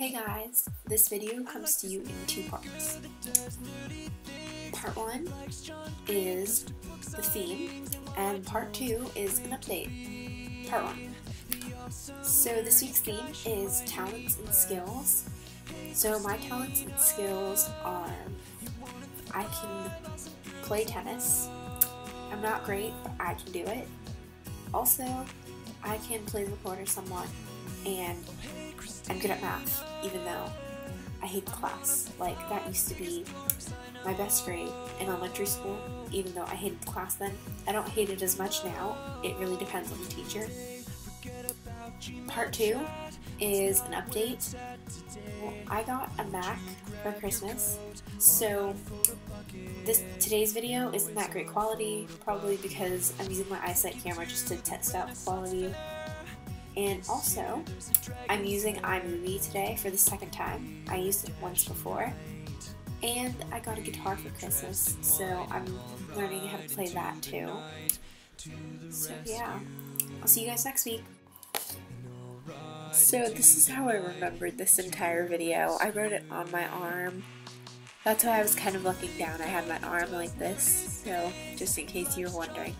Hey guys, this video comes to you in two parts. Part 1 is the theme, and part 2 is an update. Part 1. So this week's theme is talents and skills. So my talents and skills are I can play tennis. I'm not great, but I can do it. Also, I can play the recorder somewhat, and I'm good at math, even though I hate the class. Like, that used to be my best grade in elementary school, even though I hated the class then. I don't hate it as much now. It really depends on the teacher. Part 2 is an update. Well, I got a Mac for Christmas, so this today's video isn't that great quality, probably because I'm using my iSight camera just to test out quality. And also, I'm using iMovie today for the second time. I used it once before. And I got a guitar for Christmas, so I'm learning how to play that too. So yeah, I'll see you guys next week. So this is how I remembered this entire video. I wrote it on my arm. That's why I was kind of looking down. I had my arm like this, so just in case you were wondering.